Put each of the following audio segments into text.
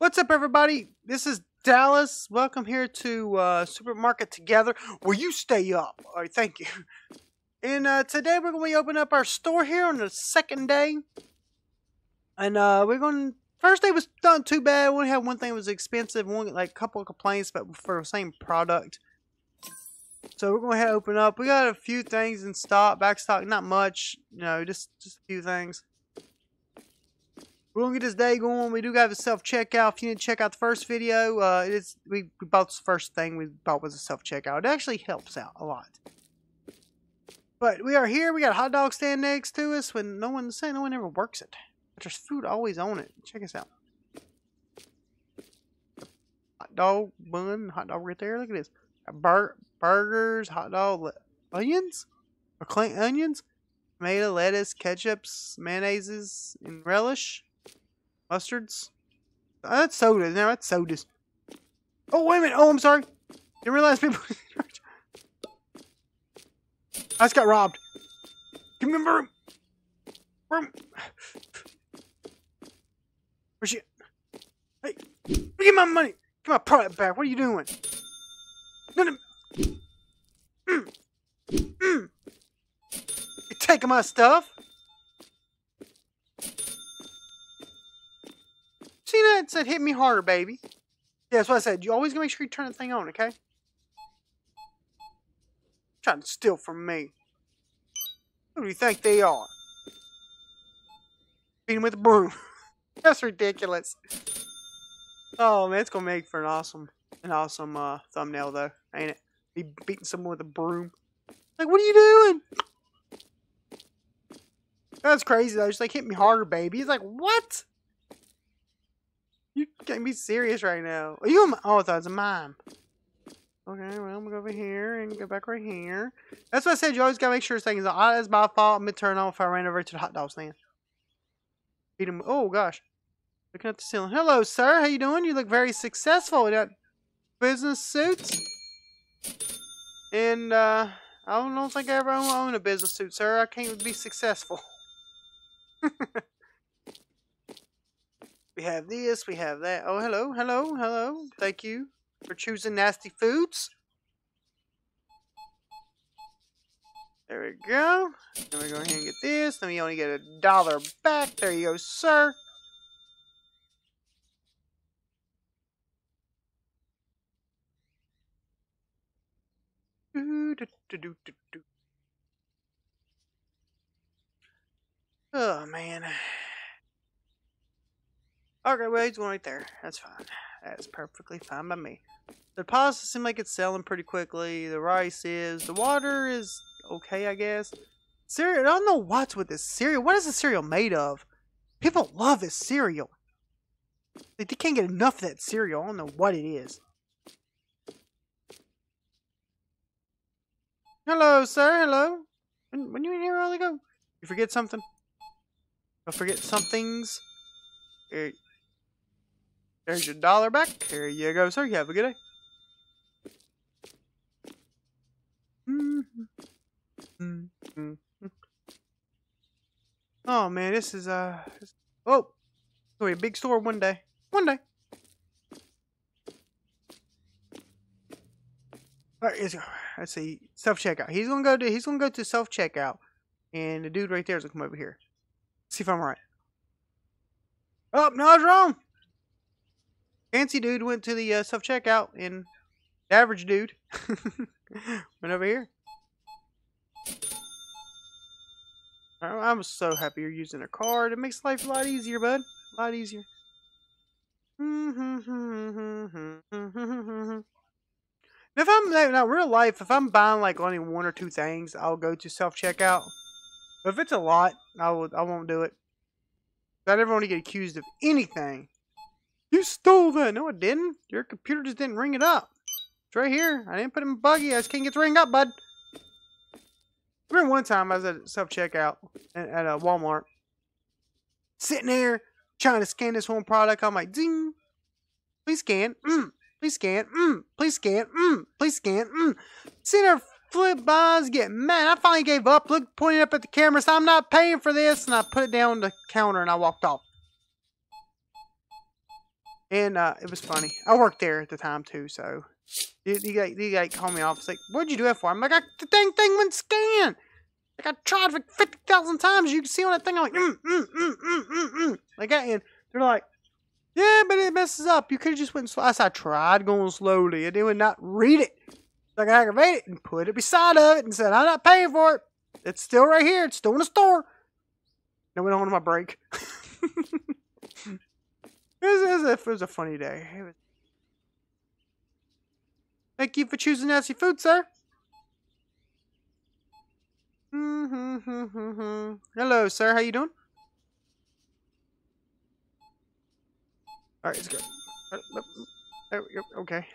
What's up, everybody? This is Dallas. Welcome here to uh, Supermarket Together, where you stay up. All right, thank you. And uh, today we're going to open up our store here on the second day. And uh, we're going to... First day was not too bad. We only had one thing that was expensive. One, like, a couple of complaints, but for the same product. So we're going to open up. We got a few things in stock, back stock, not much. You know, just, just a few things. We're gonna get this day going. We do have a self checkout. If you didn't check out the first video, uh, it is we, we bought the first thing we bought was a self checkout. It actually helps out a lot. But we are here. We got a hot dog stand next to us. When no one say no one ever works it, but there's food always on it. Check us out. Hot dog bun, hot dog right there. Look at this. Bur burgers, hot dog, onions, or clean onions, tomato, lettuce, ketchups, mayonnaises, and relish. Mustards? Oh, that's sodas. No, that's sodas. Oh, wait a minute. Oh, I'm sorry. Didn't realize people... I just got robbed. Give me a broom. Where's she? Hey, give my money. Give my product back. What are you doing? No, no. Mm. Mm. You're taking my stuff? Said hit me harder, baby. Yeah, that's what I said. You always make sure you turn the thing on, okay? Trying to steal from me. Who do you think they are? Beat him with a broom. that's ridiculous. Oh man, it's gonna make for an awesome, an awesome uh, thumbnail though, ain't it? Be beating someone with a broom. Like, what are you doing? That's crazy though. She's like, hit me harder, baby. He's like, what? Can't be serious right now. Are you? A, oh, I thought it was a mime. Okay, well, I'm gonna go over here and go back right here. That's what I said. You always gotta make sure things thing is on. That's my fault. I'm gonna turn on if I ran over to the hot dog stand. Beat him. Oh gosh, looking at the ceiling. Hello, sir. How you doing? You look very successful. You got business suits. And uh, I don't think I ever own a business suit, sir. I can't be successful. We have this, we have that. Oh, hello, hello, hello. Thank you for choosing nasty foods. There we go. Then we go ahead and get this. Then we only get a dollar back. There you go, sir. Oh, man. Okay, well, he's one right there. That's fine. That's perfectly fine by me. The pasta seems like it's selling pretty quickly. The rice is. The water is okay, I guess. Cereal, I don't know what's with this cereal. What is the cereal made of? People love this cereal. They can't get enough of that cereal. I don't know what it is. Hello, sir. Hello. When, when you in here, early go? You forget something? I forget some things. Here, there's your dollar back. Here you go, sir. You have a good day. Oh man, this is uh oh, be a big store one day. One day. All right, let's see self checkout. He's gonna go to he's gonna go to self checkout, and the dude right there is gonna come over here. Let's see if I'm right. Oh no, I was wrong. Fancy dude went to the uh, self checkout, and the average dude went over here. I'm so happy you're using a card. It makes life a lot easier, bud. A lot easier. if I'm now real life, if I'm buying like only one or two things, I'll go to self checkout. But if it's a lot, I will I won't do it. I never want to get accused of anything you stole that. No, I didn't. Your computer just didn't ring it up. It's right here. I didn't put it in buggy. I just can't get to ring up, bud. I remember one time I was at self-checkout at, at a Walmart. Sitting there trying to scan this one product. I'm like, ding. Please scan. Mm. Please scan. Mm. Please scan. Mm. Please scan. Mm. Sitting there flip by, getting mad. I finally gave up. Look, pointing up at the camera. So I'm not paying for this. And I put it down on the counter and I walked off. And uh, it was funny. I worked there at the time too, so the, the guy, the guy called me off. It's like, "What'd you do that for?" I'm like, I, "The dang thing wouldn't scan." Like I tried for fifty thousand times. You can see on that thing. I'm like, mm, mm, mm, mm, mm, mm. like that, and they're like, "Yeah, but it messes up. You could have just went slow." I said, "I tried going slowly, and it would not read it." So I aggravated and put it beside of it and said, "I'm not paying for it. It's still right here. It's still in the store." Then went on to my break. It was, a, it was a funny day. Was... Thank you for choosing nasty food, sir. Hello, sir. How you doing? All right, it's good. Uh, uh, uh, there we go. Okay.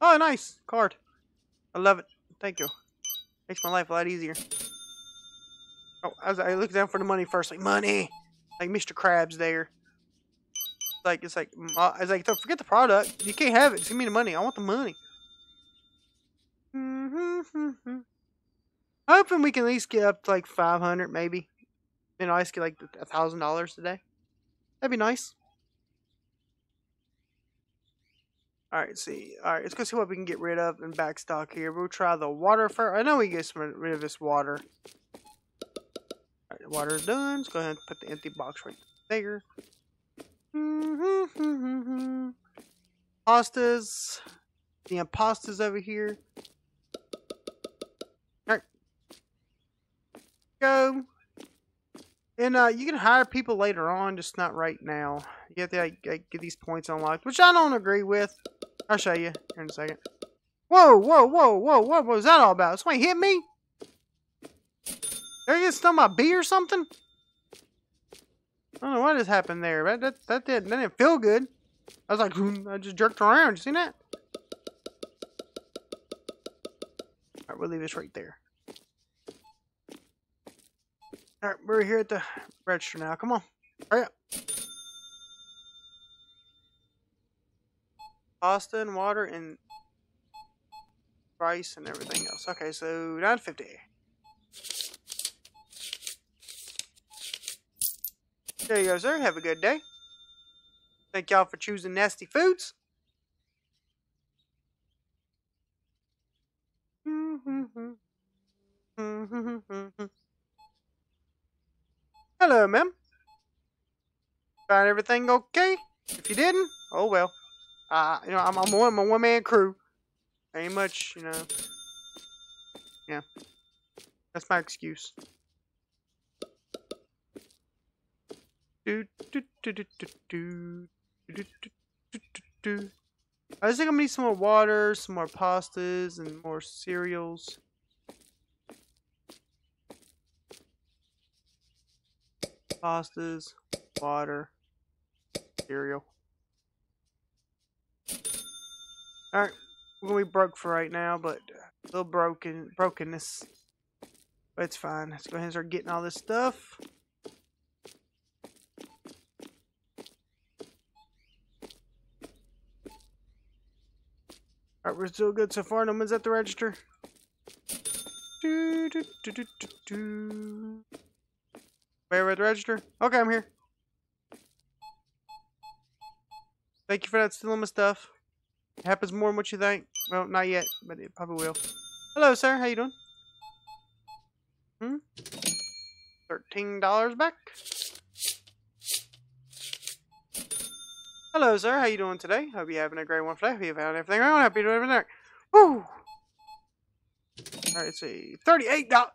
Oh, nice card. I love it. Thank you. Makes my life a lot easier. Oh, I, was, I looked down for the money first, like money, like Mr. Krabs there like it's like it's like forget the product. You can't have it. Just give me the money. I want the money. Mm-hmm. Hoping we can at least get up to like five hundred, maybe. You know, I get like a thousand dollars today. That'd be nice. All right, see. All right, let's go see what we can get rid of in back stock here. We'll try the water first. I know we get some rid of this water. All right, the water is done. Let's go ahead and put the empty box right there. Mm-hmm, mm-hmm, mm-hmm. Pastas. The imposters over here. Alright. Go. And uh, you can hire people later on, just not right now. You have to like, get these points unlocked, which I don't agree with. I'll show you here in a second. Whoa, whoa, whoa, whoa, what was that all about? Somebody hit me? I get stung by a bee or something? I don't know what just happened there. That that that, did, that didn't feel good. I was like, I just jerked around. You seen that? Alright, we'll leave this right there. Alright, we're here at the register now. Come on. Hurry up. Pasta and water and rice and everything else. Okay, so 950. There you go, sir. Have a good day. Thank y'all for choosing Nasty Foods. Hello, ma'am. Find everything okay? If you didn't, oh well. Uh, you know, I'm, I'm, one, I'm a one-man crew. Ain't much, you know. Yeah. That's my excuse. I just think I'm gonna need some more water, some more pastas, and more cereals. Pastas, water, cereal. Alright, we're gonna be broke for right now, but a little broken brokenness. But it's fine. Let's go ahead and start getting all this stuff. Alright, we're still good so far. No one's at the register. Do, do, do, do, do, do. Wait, we're at the register? Okay, I'm here. Thank you for that stealing my stuff. It happens more than what you think. Well, not yet, but it probably will. Hello, sir. How you doing? Hmm? $13 back? Hello, sir. How you doing today? Hope you're having a great one today. Hope you found everything around. Happy to everything. Woo! All right, see. Thirty-eight dollars.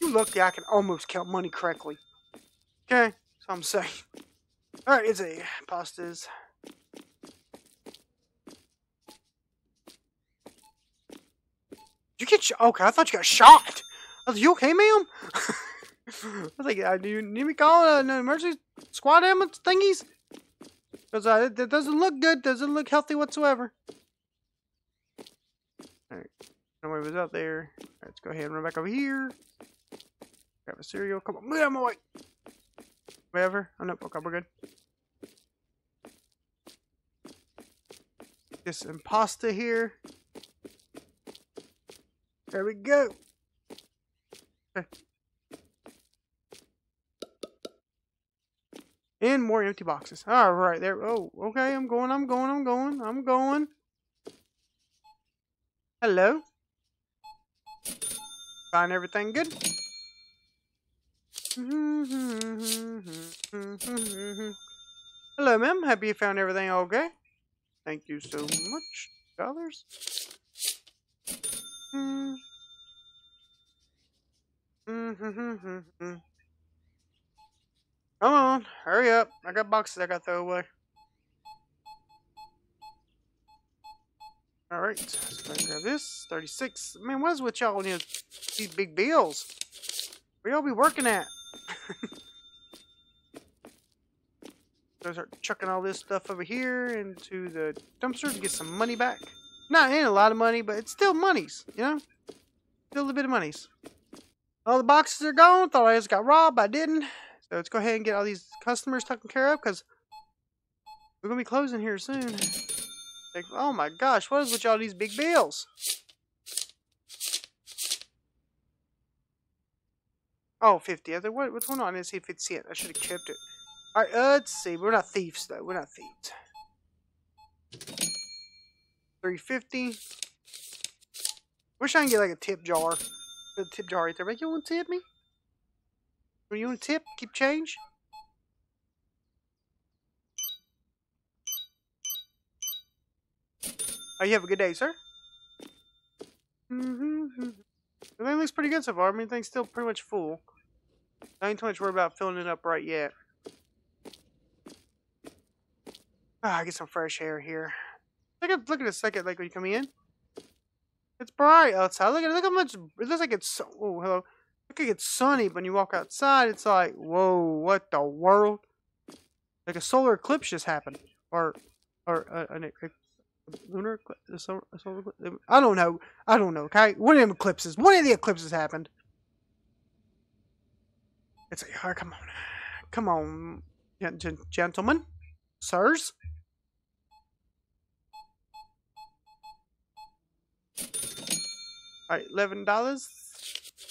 You lucky I can almost count money correctly. Okay, so I'm saying. All right, it's a pastas. You get shot? Okay, I thought you got shot. I was you okay, ma'am? I was like, uh, do you need me call an emergency squad ambulance thingies? Because uh, it, it, doesn't look good. Doesn't look healthy whatsoever. Alright. Nobody was out there. let's go ahead and run back over here. Grab a cereal. Come on, move out of my way. Whatever. Oh, no. Okay, we're good. Get some pasta here. There we go. Okay. And more empty boxes. All right, there. Oh, okay. I'm going. I'm going. I'm going. I'm going. Hello. Find everything good? Hello, ma'am. Happy you found everything okay. Thank you so much. Dollars. Mm. Come on, hurry up. I got boxes I got to throw away. Alright, so grab this. 36. Man, what is with y'all you these big bills? Where y'all be working at? so start chucking all this stuff over here into the dumpster to get some money back. Not ain't a lot of money, but it's still monies, you know? Still a bit of monies. All the boxes are gone. Thought I just got robbed, I didn't. So let's go ahead and get all these customers taken care of because we're going to be closing here soon. Like, oh my gosh, what is with y'all these big bills? Oh, 50. I think, what, what's going on? I didn't see 50 cent. I should have kept it. Alright, uh, let's see. We're not thieves, though. We're not thieves. 350. Wish I can get like a tip jar. A tip jar right there. Like, you want to tip me? You want to tip? Keep change? Oh, you have a good day, sir. Mm -hmm. Everything looks pretty good so far. I mean, things still pretty much full. I ain't too much worried about filling it up right yet. Ah, I get some fresh air here. Look at look at a second, like when you come in. It's bright outside. Look at look how much it looks like it's oh hello. Look like it's sunny, but when you walk outside, it's like whoa, what the world? Like a solar eclipse just happened, or or uh, an, a, lunar eclipse, eclipse. I don't know. I don't know. Okay, one of them eclipses. One of the eclipses happened. It's like, oh, come on, come on, gentlemen, sirs. Alright, eleven dollars.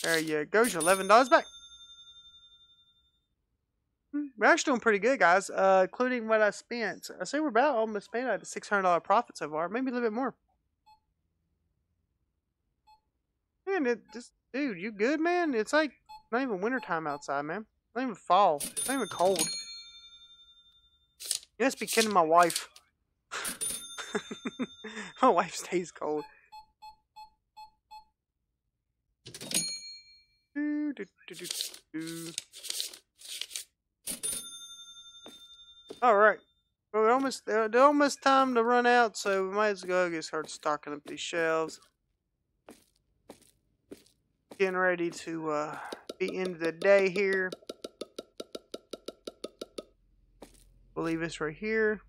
There you go. Your eleven dollars back. Hmm, we're actually doing pretty good, guys. Uh, including what I spent. I say we're about almost spent at a six hundred dollar profit so far, maybe a little bit more. Man, it just, dude, you good, man? It's like not even wintertime outside, man. Not even fall. Not even cold. You must be kidding my wife. my wife stays cold. All right. Well, we're almost they're, almost time to run out, so we might as well get start stocking up these shelves. Getting ready to uh, be end of the day here. believe it's right here.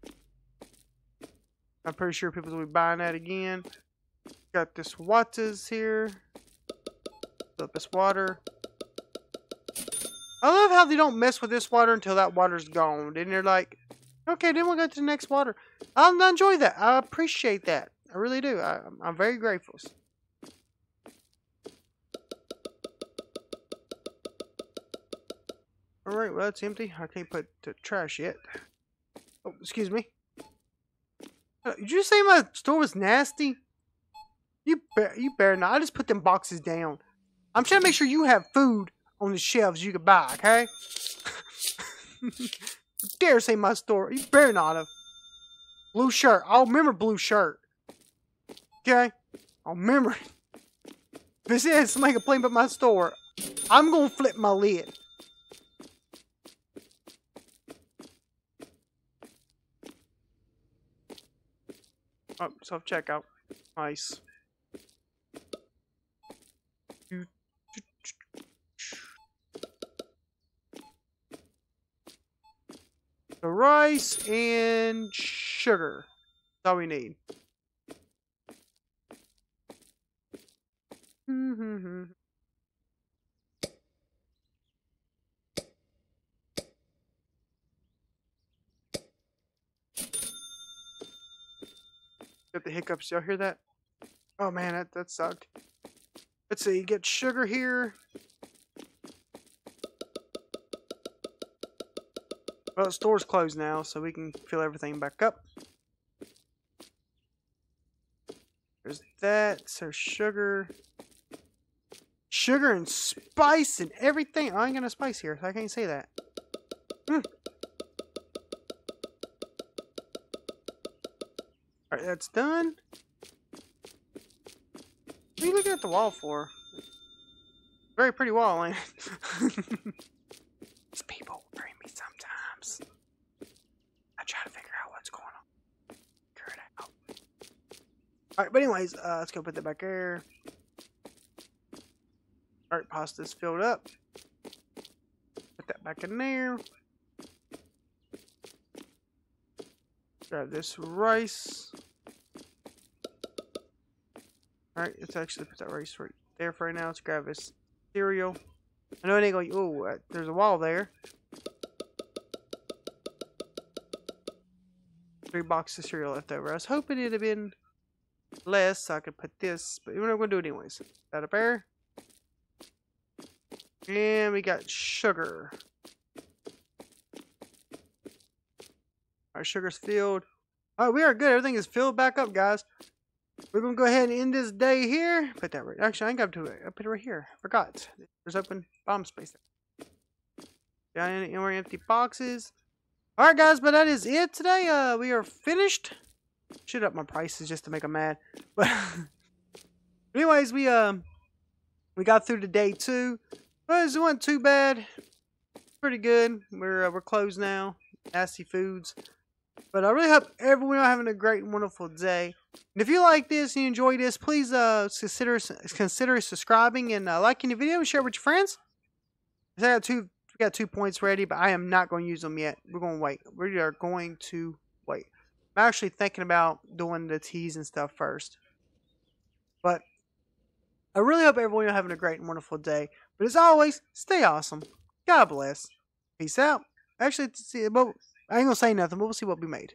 I'm pretty sure people will be buying that again. Got this Wattas here. Fill up this water. I love how they don't mess with this water until that water's gone. And they're like, okay, then we'll go to the next water. I enjoy that. I appreciate that. I really do. I, I'm very grateful. Alright, well, it's empty. I can't put the trash yet. Oh, excuse me. Uh, did you say my store was nasty? You bear, you better not. I just put them boxes down. I'm trying to make sure you have food on the shelves you can buy, okay? dare say my store. You better not have. Blue shirt. I'll remember blue shirt. Okay? I'll remember it says somebody complain about my store, I'm gonna flip my lid. Oh, self checkout. Nice. The rice and sugar. That's all we need. Got the hiccups. Y'all hear that? Oh man, that, that sucked. Let's see, get sugar here. Well, the store's closed now, so we can fill everything back up. There's that. So sugar. Sugar and spice and everything. I ain't gonna spice here, so I can't say that. Mm. Alright, that's done. What are you looking at the wall for? Very pretty wall, ain't it? These people worry me sometimes. I try to figure out what's going on. Figure it out. Alright, but anyways, uh, let's go put that back there. Alright, pasta's filled up. Put that back in there. Grab this rice. Alright, let's actually put that rice right there for right now. Let's grab this cereal. I know it ain't going oh, uh, there's a wall there. Three boxes of cereal left over. I was hoping it'd have been less so I could put this, but we're not to do it anyways. That a bear? And we got sugar. Our sugar's filled. All right, we are good. Everything is filled back up, guys. We're gonna go ahead and end this day here. Put that right. Actually, I ain't got to it. I put it right here. Forgot. There's open bomb space there. Got any more empty boxes. All right, guys, but that is it today. Uh, we are finished. Shoot up my prices just to make them mad. But anyways, we um we got through the day two. It wasn't too bad. Pretty good. We're uh, we're closed now. Nasty foods. But I really hope everyone are having a great and wonderful day. And if you like this and you enjoy this, please uh, consider consider subscribing and uh, liking the video and share it with your friends. I got two we got two points ready, but I am not going to use them yet. We're going to wait. We are going to. I'm actually thinking about doing the teas and stuff first. But I really hope everyone are having a great and wonderful day. But as always, stay awesome. God bless. Peace out. Actually, see, but I ain't gonna say nothing, but we'll see what we made.